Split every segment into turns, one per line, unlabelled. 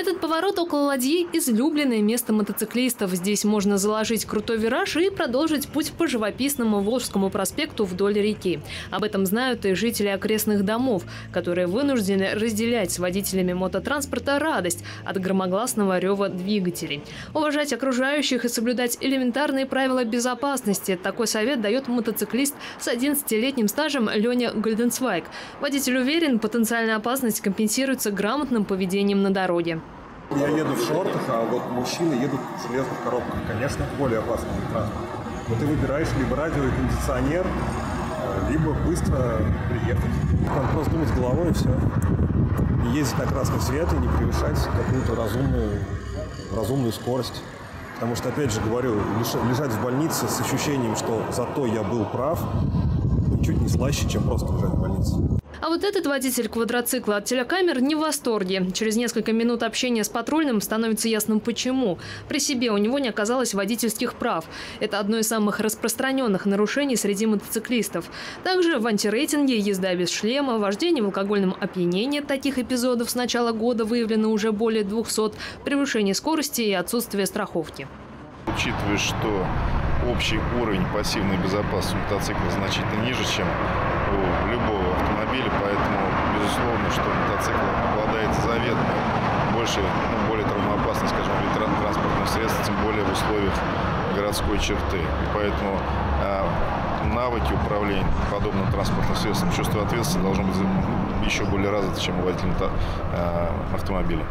Этот поворот около ладьи – излюбленное место мотоциклистов. Здесь можно заложить крутой вираж и продолжить путь по живописному Волжскому проспекту вдоль реки. Об этом знают и жители окрестных домов, которые вынуждены разделять с водителями мототранспорта радость от громогласного рева двигателей. Уважать окружающих и соблюдать элементарные правила безопасности – такой совет дает мотоциклист с 11-летним стажем Леня Гольденсвайк. Водитель уверен, потенциальная опасность компенсируется грамотным поведением на дороге.
Я еду в шортах, а вот мужчины едут в железных коробках. Конечно, более опасный вид транспорта. Но ты выбираешь либо радио и кондиционер, э, либо быстро приехать. Надо просто думать головой и все. Не ездить на красный свет и не превышать какую-то разумную, разумную скорость. Потому что, опять же говорю, лежать в больнице с ощущением, что зато я был прав, чуть не слаще, чем просто лежать в больнице.
А вот этот водитель квадроцикла от телекамер не в восторге. Через несколько минут общения с патрульным становится ясным почему. При себе у него не оказалось водительских прав. Это одно из самых распространенных нарушений среди мотоциклистов. Также в антирейтинге езда без шлема, вождение в алкогольном опьянении таких эпизодов с начала года выявлено уже более 200, превышение скорости и отсутствие страховки.
Учитывая, что общий уровень пассивной безопасности мотоцикла значительно ниже, чем у любого автомобиля, поэтому, безусловно, что мотоцикл обладает заветно больше, ну, более травмоопасной, скажем, вид транспортных средств, тем более в условиях городской черты. Поэтому э, навыки управления подобным транспортным средством, чувство ответственности должно быть еще более развито, чем у водителя э, автомобиля.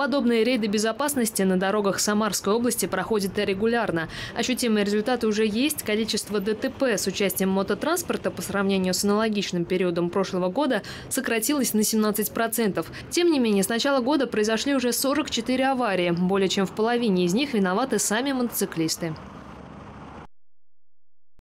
Подобные рейды безопасности на дорогах Самарской области проходят регулярно. Ощутимые результаты уже есть. Количество ДТП с участием мототранспорта по сравнению с аналогичным периодом прошлого года сократилось на 17%. Тем не менее, с начала года произошли уже 44 аварии. Более чем в половине из них виноваты сами мотоциклисты.